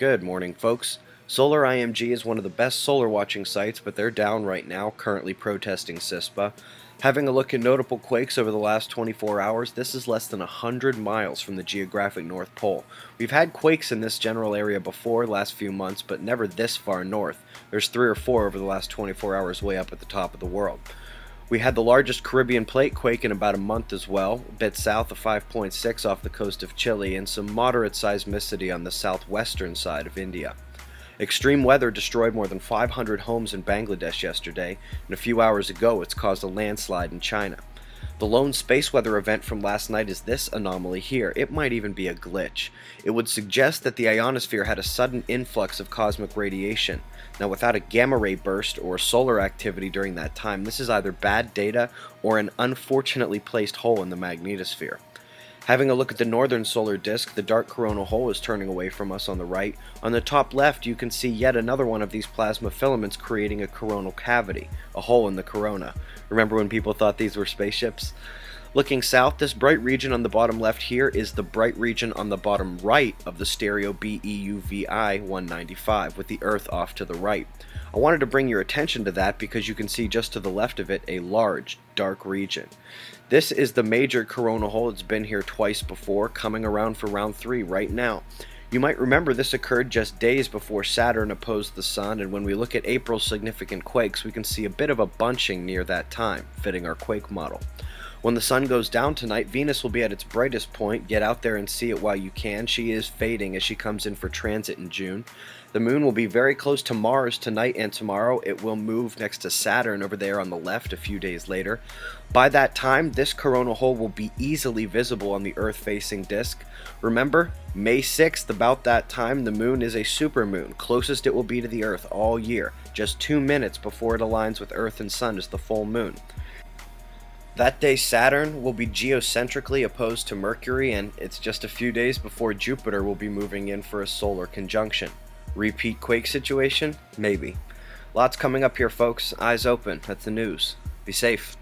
Good morning, folks. Solar IMG is one of the best solar watching sites, but they're down right now, currently protesting CISPA. Having a look at notable quakes over the last 24 hours, this is less than 100 miles from the geographic North Pole. We've had quakes in this general area before last few months, but never this far north. There's three or four over the last 24 hours way up at the top of the world. We had the largest Caribbean plate quake in about a month as well, a bit south of 5.6 off the coast of Chile, and some moderate seismicity on the southwestern side of India. Extreme weather destroyed more than 500 homes in Bangladesh yesterday, and a few hours ago it's caused a landslide in China. The lone space weather event from last night is this anomaly here. It might even be a glitch. It would suggest that the ionosphere had a sudden influx of cosmic radiation. Now, without a gamma ray burst or solar activity during that time, this is either bad data or an unfortunately placed hole in the magnetosphere. Having a look at the northern solar disk, the dark coronal hole is turning away from us on the right. On the top left, you can see yet another one of these plasma filaments creating a coronal cavity, a hole in the corona. Remember when people thought these were spaceships? Looking south, this bright region on the bottom left here is the bright region on the bottom right of the stereo B EUVI 195, with the Earth off to the right. I wanted to bring your attention to that because you can see just to the left of it a large, dark region. This is the major coronal hole. It's been here twice before, coming around for round three right now. You might remember this occurred just days before Saturn opposed the Sun, and when we look at April's significant quakes, we can see a bit of a bunching near that time, fitting our quake model. When the sun goes down tonight, Venus will be at its brightest point. Get out there and see it while you can. She is fading as she comes in for transit in June. The moon will be very close to Mars tonight and tomorrow. It will move next to Saturn over there on the left a few days later. By that time, this coronal hole will be easily visible on the Earth facing disk. Remember, May 6th, about that time, the moon is a supermoon, closest it will be to the Earth all year. Just two minutes before it aligns with Earth and Sun is the full moon. That day, Saturn will be geocentrically opposed to Mercury, and it's just a few days before Jupiter will be moving in for a solar conjunction. Repeat quake situation? Maybe. Lots coming up here, folks. Eyes open. That's the news. Be safe.